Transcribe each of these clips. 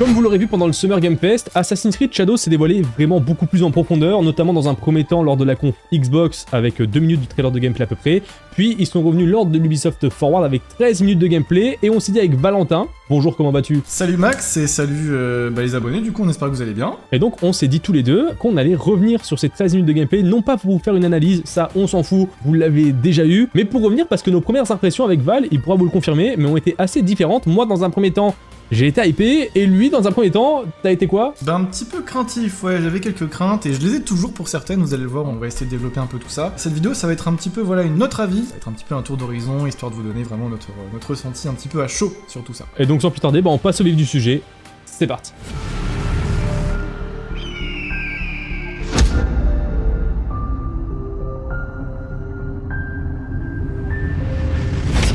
Comme vous l'aurez vu pendant le Summer Game Fest, Assassin's Creed Shadows s'est dévoilé vraiment beaucoup plus en profondeur, notamment dans un premier temps lors de la conf Xbox avec 2 minutes du trailer de gameplay à peu près, puis ils sont revenus lors de l'Ubisoft Forward avec 13 minutes de gameplay, et on s'est dit avec Valentin, bonjour comment vas-tu? Salut Max et salut euh, bah, les abonnés, du coup on espère que vous allez bien. Et donc on s'est dit tous les deux qu'on allait revenir sur ces 13 minutes de gameplay, non pas pour vous faire une analyse, ça on s'en fout, vous l'avez déjà eu, mais pour revenir parce que nos premières impressions avec Val, il pourra vous le confirmer, mais ont été assez différentes. Moi dans un premier temps, j'ai été hypé, et lui, dans un premier temps, t'as été quoi? Bah un petit peu craintif, ouais, j'avais quelques craintes, et je les ai toujours pour certaines, vous allez le voir, on va essayer de développer un peu tout ça. Cette vidéo, ça va être un petit peu, voilà, une autre avis, ça va être un petit peu un tour d'horizon, histoire de vous donner vraiment notre, notre ressenti un petit peu à chaud sur tout ça. Et donc sans plus tarder, bah on passe au vif du sujet, c'est parti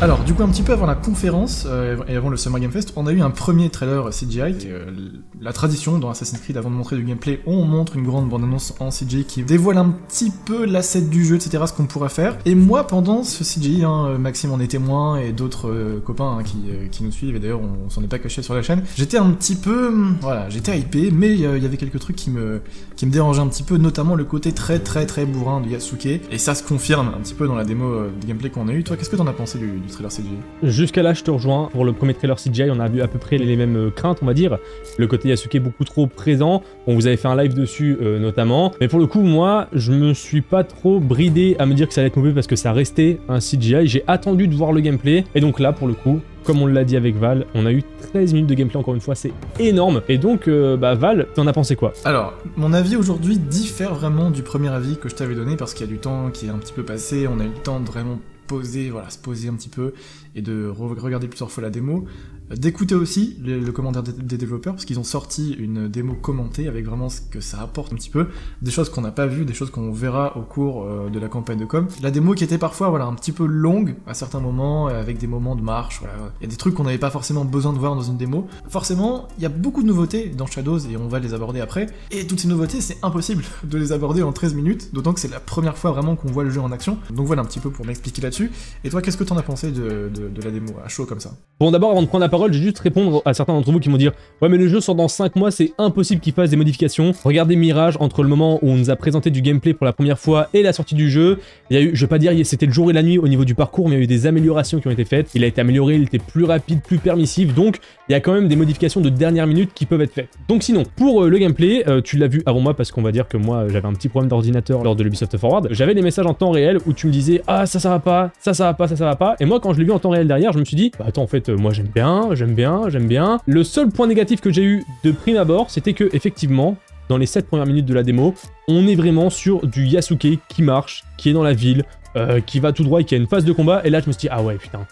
Alors, du coup, un petit peu avant la conférence euh, et avant le Summer Game Fest, on a eu un premier trailer CGI. Euh, la tradition dans Assassin's Creed, avant de montrer du gameplay, on montre une grande bande-annonce en CGI qui dévoile un petit peu l'asset du jeu, etc., ce qu'on pourrait faire. Et moi, pendant ce CGI, hein, Maxime en est témoin et d'autres euh, copains hein, qui, qui, nous suivent, et d'ailleurs, on, s'en est pas caché sur la chaîne, j'étais un petit peu. Voilà, j'étais hypé, mais il y avait quelques trucs qui me, qui me dérangeaient un petit peu, notamment le côté très, très, très bourrin de Yasuke. Et ça se confirme un petit peu dans la démo de gameplay qu'on a eu. Toi, qu'est-ce que t'en as pensé du, du trailer CGI Jusqu'à là, je te rejoins. Pour le premier trailer CGI, on a vu à peu près les mêmes euh, craintes, on va dire. Le côté Yasuke beaucoup trop présent. Bon, vous avez fait un live dessus euh, notamment. Mais pour le coup, moi, je me suis pas trop bridé à me dire que ça allait être mauvais parce que ça restait un CGI. J'ai attendu de voir le gameplay. Et donc là, pour le coup, comme on l'a dit avec Val, on a eu 13 minutes de gameplay encore une fois, c'est énorme. Et donc, euh, bah Val, t'en as pensé quoi? Alors, mon avis aujourd'hui diffère vraiment du premier avis que je t'avais donné parce qu'il y a du temps qui est un petit peu passé, on a eu le temps de vraiment poser, voilà, se poser un petit peu et de regarder plusieurs fois la démo d'écouter aussi le, commentaire des, développeurs parce qu'ils ont sorti une démo commentée avec vraiment ce que ça apporte un petit peu, des choses qu'on n'a pas vues, des choses qu'on verra au cours euh, de la campagne de com. La démo qui était parfois voilà un petit peu longue à certains moments avec des moments de marche, voilà, il y a des trucs qu'on n'avait pas forcément besoin de voir dans une démo. Forcément, il y a beaucoup de nouveautés dans Shadows et on va les aborder après. Et toutes ces nouveautés, c'est impossible de les aborder en 13 minutes, d'autant que c'est la première fois vraiment qu'on voit le jeu en action. Donc voilà un petit peu pour m'expliquer là-dessus. Et toi, qu'est-ce que t'en as pensé de, la démo à chaud comme ça? Bon, d'abord avant de prendre parole, j'ai juste répondre à certains d'entre vous qui vont dire Ouais, mais le jeu sort dans 5 mois, c'est impossible qu'il fasse des modifications. Regardez Mirage entre le moment où on nous a présenté du gameplay pour la première fois et la sortie du jeu. Il y a eu, je vais pas dire c'était le jour et la nuit au niveau du parcours, mais il y a eu des améliorations qui ont été faites. Il a été amélioré, il était plus rapide, plus permissif. Donc, il y a quand même des modifications de dernière minute qui peuvent être faites. Donc, sinon, pour euh, le gameplay, euh, tu l'as vu avant moi parce qu'on va dire que moi j'avais un petit problème d'ordinateur lors de l'Ubisoft Forward. J'avais des messages en temps réel où tu me disais Ah, ça, ça va pas, ça, ça va pas, ça, ça va pas. Et moi, quand je l'ai vu en temps réel derrière, je me suis dit Bah, attends, en fait, euh, moi j'aime bien, j'aime bien, j'aime bien. Le seul point négatif que j'ai eu de prime abord, c'était que, effectivement, dans les 7 premières minutes de la démo, on est vraiment sur du Yasuke qui marche, qui est dans la ville, euh, qui va tout droit et qui a une phase de combat. Et là, je me suis dit, ah ouais, putain,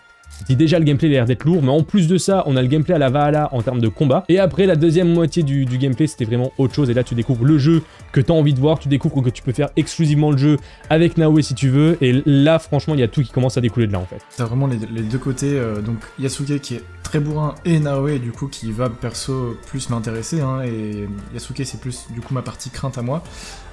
dit déjà le gameplay a l'air d'être lourd, mais en plus de ça, on a le gameplay à la Valhalla en termes de combat. Et après, la deuxième moitié du, gameplay, c'était vraiment autre chose. Et là, tu découvres le jeu que tu as envie de voir, tu découvres que tu peux faire exclusivement le jeu avec Naoe si tu veux. Et là, franchement, il y a tout qui commence à découler de là en fait. T'as vraiment les, deux côtés, euh, donc Yasuke qui est très bourrin et Naoe du coup qui va perso plus m'intéresser. Hein, et Yasuke, c'est plus du coup ma partie crainte à moi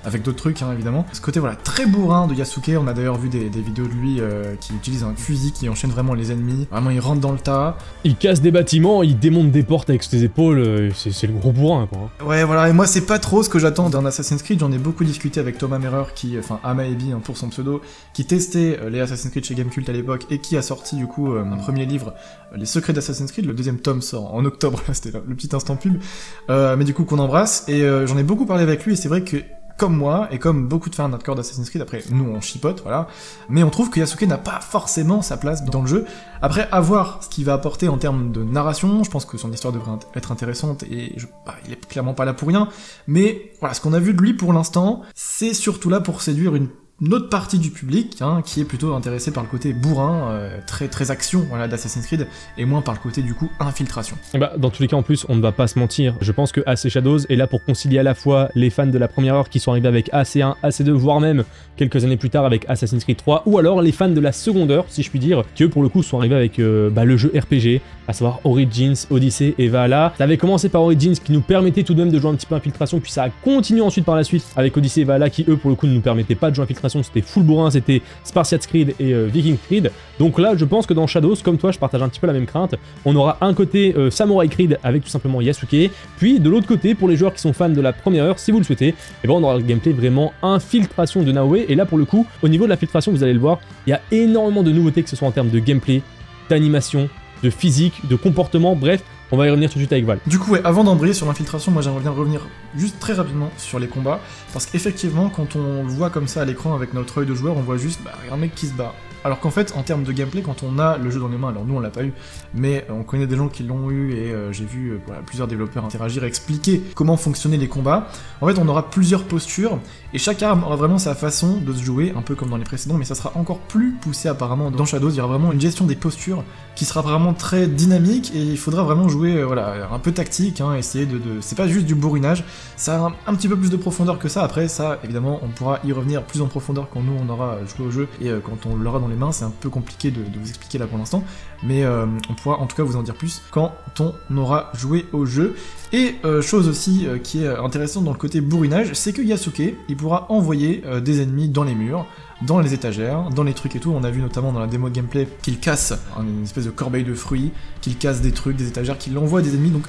avec d'autres trucs hein, évidemment. Ce côté voilà très bourrin de Yasuke, on a d'ailleurs vu des, vidéos de lui euh, qui utilise un fusil qui enchaîne vraiment les ennemis. Vraiment il rentre dans le tas. Il casse des bâtiments, il démonte des portes avec ses épaules, euh, c'est le gros bourrin quoi. Ouais voilà, et moi c'est pas trop ce que j'attends d'un Assassin's Creed, j'en ai beaucoup discuté avec Thomas Merer qui, enfin Amaebi hein, pour son pseudo, qui testait euh, les Assassin's Creed chez Gamecult à l'époque et qui a sorti du coup un premier livre, Les Secrets d'Assassin's Creed, le deuxième tome sort en octobre, c'était le petit instant pub, mais du coup qu'on embrasse, et j'en ai beaucoup parlé avec lui et c'est vrai que comme moi, et comme beaucoup de fans hardcore d'Assassin's Creed, après nous on chipote, voilà, mais on trouve que Yasuke n'a pas forcément sa place dans le jeu. Après, à voir ce qu'il va apporter en termes de narration, je pense que son histoire devrait être intéressante, et je, bah, il est clairement pas là pour rien, mais voilà, ce qu'on a vu de lui pour l'instant, c'est surtout là pour séduire une une autre partie du public hein, qui est plutôt intéressé par le côté bourrin, euh, très très action voilà, d'Assassin's Creed, et moins par le côté du coup infiltration. Et bah, dans tous les cas en plus, on ne va pas se mentir, je pense que AC Shadows est là pour concilier à la fois les fans de la première heure qui sont arrivés avec AC1, AC2, voire même quelques années plus tard avec Assassin's Creed 3, ou alors les fans de la seconde heure, si je puis dire, qui eux pour le coup sont arrivés avec euh, bah, le jeu RPG, à savoir Origins, Odyssey et Valhalla. Ça avait commencé par Origins qui nous permettait tout de même de jouer un petit peu infiltration, puis ça a continué ensuite par la suite avec Odyssey et Valhalla qui eux pour le coup ne nous permettaient pas de jouer infiltration c'était full bourrin, c'était Spartiate Creed et euh, Viking Creed. Donc là, je pense que dans Shadows, comme toi, je partage un petit peu la même crainte. On aura un côté euh, Samurai Creed avec tout simplement Yasuke, puis de l'autre côté, pour les joueurs qui sont fans de la première heure, si vous le souhaitez, et eh ben on aura le gameplay vraiment infiltration de Naoe. Et là, pour le coup, au niveau de l'infiltration, vous allez le voir, il y a énormément de nouveautés, que ce soit en termes de gameplay, d'animation, de physique, de comportement, bref, on va y revenir tout de suite avec Val. Du coup, ouais, avant d'embrayer sur l'infiltration, moi j'aimerais bien revenir juste très rapidement sur les combats, parce qu'effectivement, quand on le voit comme ça à l'écran avec notre œil de joueur, on voit juste bah, un mec qui se bat, alors qu'en fait, en termes de gameplay, quand on a le jeu dans les mains, alors nous on l'a pas eu, mais on connaît des gens qui l'ont eu et euh, j'ai vu euh, plusieurs développeurs interagir expliquer comment fonctionnaient les combats. En fait, on aura plusieurs postures et chaque arme aura vraiment sa façon de se jouer, un peu comme dans les précédents, mais ça sera encore plus poussé apparemment dans Shadows. Il y aura vraiment une gestion des postures qui sera vraiment très dynamique et il faudra vraiment jouer euh, voilà un peu tactique, hein, essayer de, c'est pas juste du bourrinage, ça a un, petit peu plus de profondeur que ça. Après, ça évidemment, on pourra y revenir plus en profondeur quand nous on aura joué au jeu et quand on l'aura dans les mains, c'est un peu compliqué de, vous expliquer là pour l'instant, mais euh, on pourra en tout cas vous en dire plus quand on aura joué au jeu. Et euh, chose aussi euh, qui est intéressante dans le côté bourrinage, c'est que Yasuke, il pourra envoyer des ennemis dans les murs, dans les étagères, dans les trucs et tout. On a vu notamment dans la démo gameplay qu'il casse une espèce de corbeille de fruits, qu'il casse des trucs, des étagères, qu'il envoie des ennemis. Donc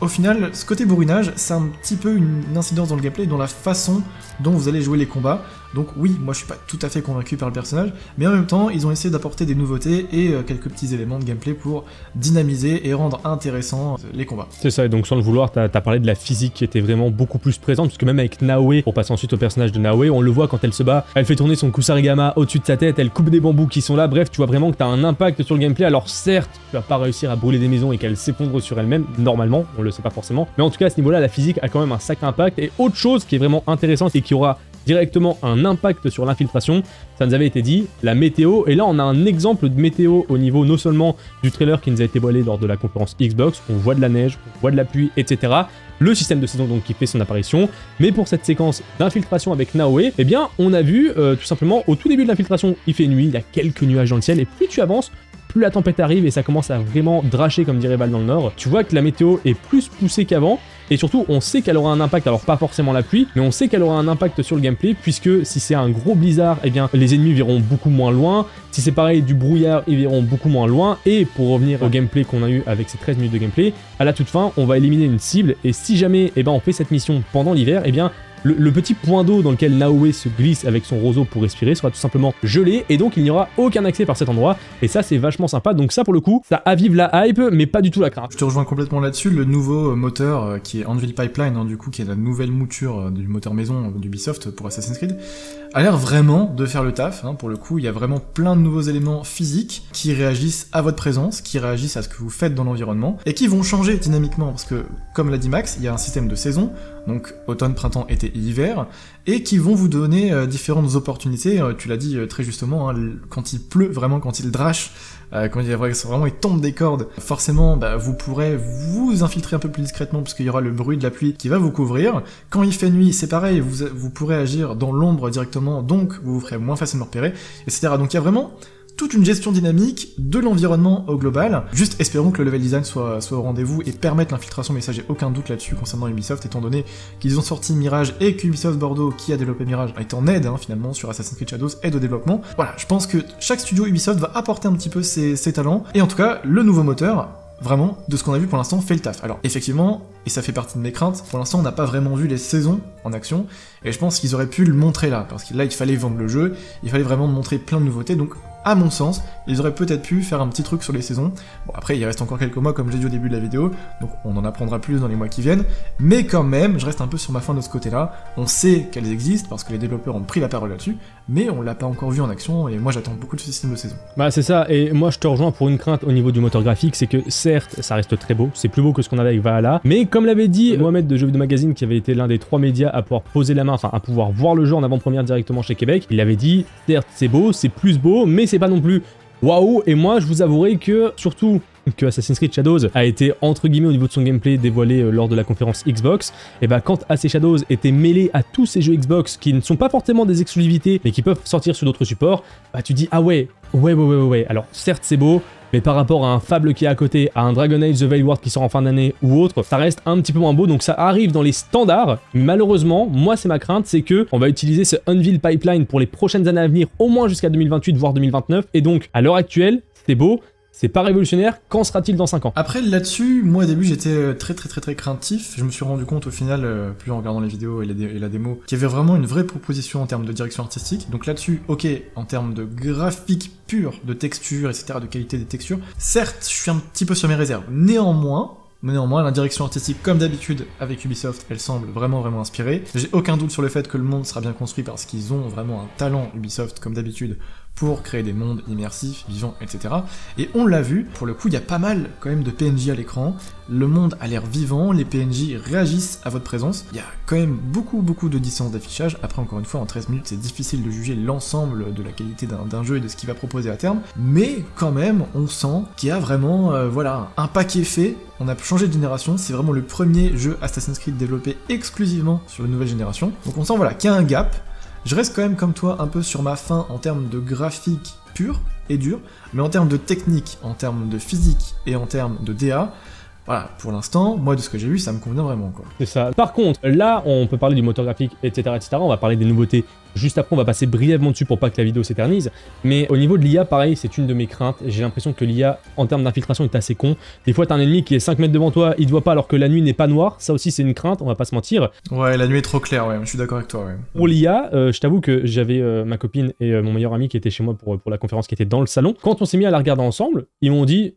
au final, ce côté bourrinage, c'est un petit peu une incidence dans le gameplay, dans la façon dont vous allez jouer les combats. Donc oui, moi je suis pas tout à fait convaincu par le personnage, mais en même temps, ils ont essayé d'apporter des nouveautés et euh, quelques petits éléments de gameplay pour dynamiser et rendre intéressant euh, les combats. C'est ça, et donc sans le vouloir, t'as as parlé de la physique qui était vraiment beaucoup plus présente, puisque même avec Naoe, pour passer ensuite au personnage de Naoe, on le voit quand elle se bat, elle fait tourner son Kusarigama au-dessus de sa tête, elle coupe des bambous qui sont là, bref, tu vois vraiment que t'as un impact sur le gameplay, alors certes, tu vas pas réussir à brûler des maisons et qu'elle s'effondre sur elle-même, normalement, on le sait pas forcément, mais en tout cas à ce niveau-là, la physique a quand même un sacré impact, et autre chose qui est vraiment intéressante et qui aura directement un impact sur l'infiltration. Ça nous avait été dit, la météo, et là on a un exemple de météo au niveau non seulement du trailer qui nous a été voilé lors de la conférence Xbox, on voit de la neige, on voit de la pluie, etc. Le système de saison donc qui fait son apparition, mais pour cette séquence d'infiltration avec Naoe, eh bien on a vu euh, tout simplement au tout début de l'infiltration, il fait nuit, il y a quelques nuages dans le ciel, et plus tu avances, la tempête arrive et ça commence à vraiment dracher comme dirait Val dans le Nord, tu vois que la météo est plus poussée qu'avant, et surtout, on sait qu'elle aura un impact, alors pas forcément la pluie, mais on sait qu'elle aura un impact sur le gameplay, puisque si c'est un gros blizzard, eh bien les ennemis verront beaucoup moins loin. Si c'est pareil du brouillard, ils verront beaucoup moins loin. Et pour revenir au gameplay qu'on a eu avec ces 13 minutes de gameplay, à la toute fin, on va éliminer une cible, et si jamais eh ben, on fait cette mission pendant l'hiver, eh bien le, petit point d'eau dans lequel Naoe se glisse avec son roseau pour respirer sera tout simplement gelé et donc il n'y aura aucun accès par cet endroit. Et ça c'est vachement sympa. Donc ça pour le coup ça avive la hype mais pas du tout la crainte. Je te rejoins complètement là-dessus, le nouveau moteur euh, qui est Anvil Pipeline hein, du coup qui est la nouvelle mouture euh, du moteur maison euh, d'Ubisoft pour Assassin's Creed a l'air vraiment de faire le taf hein, pour le coup il y a vraiment plein de nouveaux éléments physiques qui réagissent à votre présence, qui réagissent à ce que vous faites dans l'environnement et qui vont changer dynamiquement parce que comme l'a dit Max il y a un système de saison donc automne, printemps, été hiver, et qui vont vous donner euh, différentes opportunités. Euh, tu l'as dit euh, très justement, hein, quand il pleut, vraiment quand il drache, quand il vraiment il tombe des cordes, forcément bah, vous pourrez vous infiltrer un peu plus discrètement parce qu'il y aura le bruit de la pluie qui va vous couvrir. Quand il fait nuit, c'est pareil, vous, vous pourrez agir dans l'ombre directement, donc vous vous ferez moins facilement repérer, etc. Donc il y a vraiment toute une gestion dynamique de l'environnement au global. Juste espérons que le level design soit, au rendez-vous et permette l'infiltration, mais ça j'ai aucun doute là-dessus concernant Ubisoft, étant donné qu'ils ont sorti Mirage et qu'Ubisoft Bordeaux, qui a développé Mirage, été en aide hein, finalement sur Assassin's Creed Shadows, aide au développement. Voilà, je pense que chaque studio Ubisoft va apporter un petit peu ses, ses talents, et en tout cas, le nouveau moteur, vraiment, de ce qu'on a vu pour l'instant, fait le taf. Alors, effectivement, et ça fait partie de mes craintes, pour l'instant, on n'a pas vraiment vu les saisons en action, et je pense qu'ils auraient pu le montrer là, parce que là, il fallait vendre le jeu, il fallait vraiment montrer plein de nouveautés, donc à mon sens, ils auraient peut-être pu faire un petit truc sur les saisons. Bon, après, il reste encore quelques mois, comme j'ai dit au début de la vidéo, donc on en apprendra plus dans les mois qui viennent, mais quand même, je reste un peu sur ma fin de ce côté-là. On sait qu'elles existent, parce que les développeurs ont pris la parole là-dessus, mais on l'a pas encore vu en action, et moi j'attends beaucoup de ce système de saison. Bah c'est ça, et moi je te rejoins pour une crainte au niveau du moteur graphique, c'est que certes, ça reste très beau, c'est plus beau que ce qu'on avait avec Valhalla, mais comme l'avait dit Mohamed de Jeux vidéo magazine, qui avait été l'un des trois médias à pouvoir poser la main, enfin à pouvoir voir le jeu en avant-première directement chez Québec, il avait dit, certes c'est beau, c'est plus beau, mais c'est pas non plus waouh Et moi, je vous avouerai que, surtout que Assassin's Creed Shadows a été entre guillemets au niveau de son gameplay dévoilé euh, lors de la conférence Xbox, et bah quand AC Shadows était mêlé à tous ces jeux Xbox qui ne sont pas forcément des exclusivités mais qui peuvent sortir sur d'autres supports, bah tu dis ah ouais, ouais ouais ouais ouais, alors certes c'est beau, mais par rapport à un Fable qui est à côté, à un Dragon Age The Veil Ward qui sort en fin d'année ou autre, ça reste un petit peu moins beau, donc ça arrive dans les standards. Malheureusement, moi c'est ma crainte, c'est que on va utiliser ce Unveil Pipeline pour les prochaines années à venir, au moins jusqu'à 2028, voire 2029, et donc à l'heure actuelle, c'est beau, c'est pas révolutionnaire, qu'en sera-t-il dans 5 ans? Après là-dessus, moi au début j'étais euh, très très très très craintif, je me suis rendu compte au final, euh, plus en regardant les vidéos et, la démo, qu'il y avait vraiment une vraie proposition en termes de direction artistique, donc là-dessus, ok, en termes de graphique pur, de texture, etc., de qualité des textures, certes je suis un petit peu sur mes réserves, néanmoins, néanmoins, la direction artistique, comme d'habitude avec Ubisoft, elle semble vraiment vraiment inspirée. J'ai aucun doute sur le fait que le monde sera bien construit parce qu'ils ont vraiment un talent Ubisoft, comme d'habitude, pour créer des mondes immersifs, vivants, etc. Et on l'a vu, pour le coup, il y a pas mal quand même de PNJ à l'écran, le monde a l'air vivant, les PNJ réagissent à votre présence, il y a quand même beaucoup beaucoup de distance d'affichage, après encore une fois en 13 minutes c'est difficile de juger l'ensemble de la qualité d'un jeu et de ce qu'il va proposer à terme, mais quand même on sent qu'il y a vraiment euh, voilà, un paquet fait, on a changé de génération, c'est vraiment le premier jeu Assassin's Creed développé exclusivement sur la nouvelle génération, donc on sent voilà qu'il y a un gap, je reste quand même comme toi un peu sur ma fin en termes de graphique pur et dur, mais en termes de technique, en termes de physique et en termes de DA, voilà, pour l'instant, moi de ce que j'ai vu, ça me convient vraiment quoi. C'est ça. Par contre, là, on peut parler du moteur graphique, etc., etc. On va parler des nouveautés juste après, on va passer brièvement dessus pour pas que la vidéo s'éternise. Mais au niveau de l'IA, pareil, c'est une de mes craintes. J'ai l'impression que l'IA, en termes d'infiltration, est assez con. Des fois, t'as un ennemi qui est 5 mètres devant toi, il te voit pas alors que la nuit n'est pas noire. Ça aussi, c'est une crainte, on va pas se mentir. Ouais, la nuit est trop claire, ouais, je suis d'accord avec toi, ouais. Pour l'IA, euh, je t'avoue que j'avais euh, ma copine et euh, mon meilleur ami qui étaient chez moi pour, pour la conférence qui était dans le salon. Quand on s'est mis à la regarder ensemble, ils m'ont dit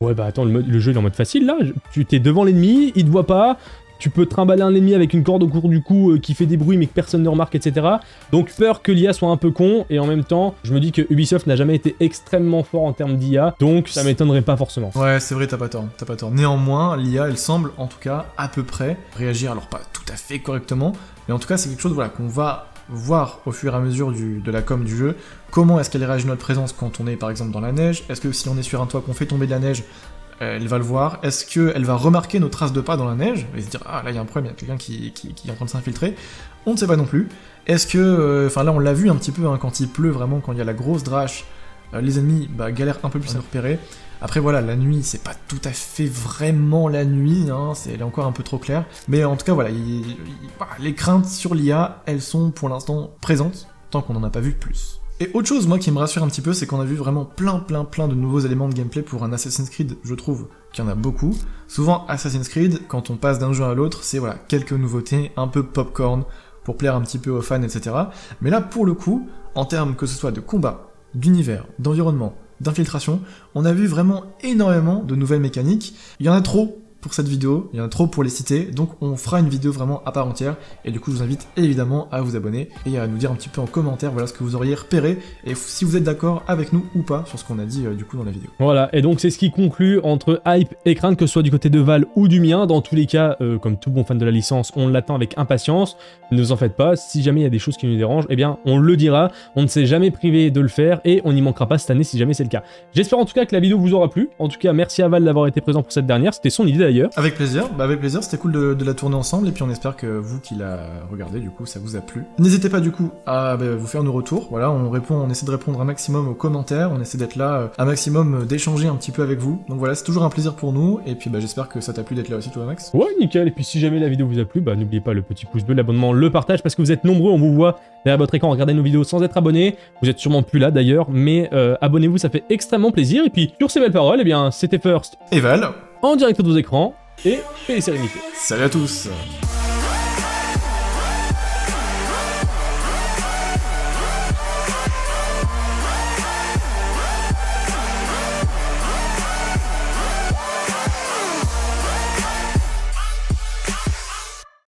Ouais, bah attends, le, jeu est en mode facile là. Tu t'es devant l'ennemi, il te voit pas. Tu peux trimballer un ennemi avec une corde au cours du cou euh, qui fait des bruits mais que personne ne remarque, etc. Donc peur que l'IA soit un peu con, et en même temps, je me dis que Ubisoft n'a jamais été extrêmement fort en termes d'IA, donc ça m'étonnerait pas forcément. Ouais, c'est vrai, t'as pas tort, t'as pas tort. Néanmoins, l'IA, elle semble, en tout cas, à peu près réagir, alors pas tout à fait correctement, mais en tout cas, c'est quelque chose voilà, qu'on va voir au fur et à mesure de la com du jeu, comment est-ce qu'elle réagit à notre présence quand on est par exemple dans la neige, est-ce que si on est sur un toit qu'on fait tomber de la neige, euh, elle va le voir, est-ce qu'elle va remarquer nos traces de pas dans la neige, et se dire ah là il y a un problème, il y a quelqu'un qui, est en train de s'infiltrer, on ne sait pas non plus, est-ce que, euh, enfin là on l'a vu un petit peu hein, quand il pleut vraiment, quand il y a la grosse drache, euh, les ennemis bah, galèrent un peu plus à nous repérer, après voilà, la nuit, c'est pas tout à fait vraiment la nuit, hein, elle est encore un peu trop claire. Mais en tout cas, voilà, les craintes sur l'IA, elles sont pour l'instant présentes, tant qu'on n'en a pas vu plus. Et autre chose, moi, qui me rassure un petit peu, c'est qu'on a vu vraiment plein, plein, plein de nouveaux éléments de gameplay pour un Assassin's Creed, je trouve qu'il y en a beaucoup. Souvent, Assassin's Creed, quand on passe d'un jeu à l'autre, c'est voilà, quelques nouveautés, un peu popcorn, pour plaire un petit peu aux fans, etc. Mais là, pour le coup, en termes que ce soit de combat, d'univers, d'environnement, d'infiltration, on a vu vraiment énormément de nouvelles mécaniques. Il y en a trop pour cette vidéo, il y en a trop pour les citer, donc on fera une vidéo vraiment à part entière, et du coup je vous invite évidemment à vous abonner et à nous dire un petit peu en commentaire voilà ce que vous auriez repéré, et si vous êtes d'accord avec nous ou pas sur ce qu'on a dit euh, du coup dans la vidéo. Voilà, et donc c'est ce qui conclut entre hype et crainte, que ce soit du côté de Val ou du mien, dans tous les cas, euh, comme tout bon fan de la licence, on l'attend avec impatience, ne vous en faites pas, si jamais il y a des choses qui nous dérangent, eh bien on le dira, on ne s'est jamais privé de le faire, et on n'y manquera pas cette année si jamais c'est le cas. J'espère en tout cas que la vidéo vous aura plu, en tout cas merci à Val d'avoir été présent pour cette dernière, c'était son idée d'ailleurs. Avec plaisir, bah avec plaisir, c'était cool de, la tourner ensemble. Et puis on espère que vous qui la regardez du coup ça vous a plu. N'hésitez pas du coup à bah, vous faire nos retours, voilà, on répond, on essaie de répondre un maximum aux commentaires, on essaie d'être là, euh, un maximum euh, d'échanger un petit peu avec vous. Donc voilà, c'est toujours un plaisir pour nous. Et puis bah j'espère que ça t'a plu d'être là aussi toi Max. Ouais nickel, et puis si jamais la vidéo vous a plu, bah n'oubliez pas le petit pouce bleu, l'abonnement, le partage parce que vous êtes nombreux, on vous voit derrière votre écran regarder nos vidéos sans être abonné. Vous êtes sûrement plus là d'ailleurs, mais euh, abonnez-vous, ça fait extrêmement plaisir. Et puis sur ces belles paroles, eh bien c'était First. Et Val en direct de vos écrans et, et les Salut à tous